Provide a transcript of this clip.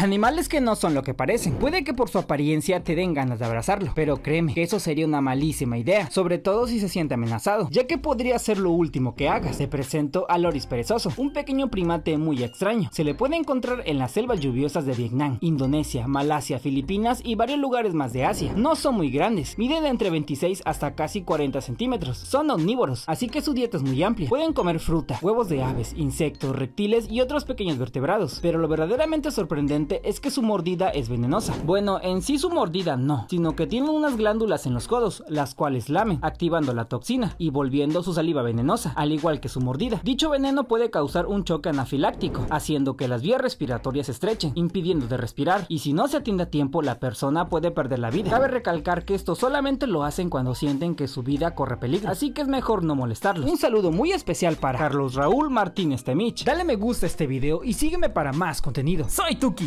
Animales que no son lo que parecen. Puede que por su apariencia te den ganas de abrazarlo, pero créeme que eso sería una malísima idea, sobre todo si se siente amenazado, ya que podría ser lo último que hagas. Te presento a Loris perezoso, un pequeño primate muy extraño. Se le puede encontrar en las selvas lluviosas de Vietnam, Indonesia, Malasia, Filipinas y varios lugares más de Asia. No son muy grandes, miden entre 26 hasta casi 40 centímetros. Son omnívoros, así que su dieta es muy amplia. Pueden comer fruta, huevos de aves, insectos, reptiles y otros pequeños vertebrados, pero lo verdaderamente sorprendente es que su mordida es venenosa. Bueno, en sí su mordida no, sino que tiene unas glándulas en los codos, las cuales lamen, activando la toxina y volviendo su saliva venenosa, al igual que su mordida. Dicho veneno puede causar un choque anafiláctico, haciendo que las vías respiratorias se estrechen, impidiendo de respirar, y si no se atiende a tiempo, la persona puede perder la vida. Cabe recalcar que esto solamente lo hacen cuando sienten que su vida corre peligro, así que es mejor no molestarlos. Un saludo muy especial para Carlos Raúl Martínez Temich. Dale me gusta a este video y sígueme para más contenido. Soy Tuki.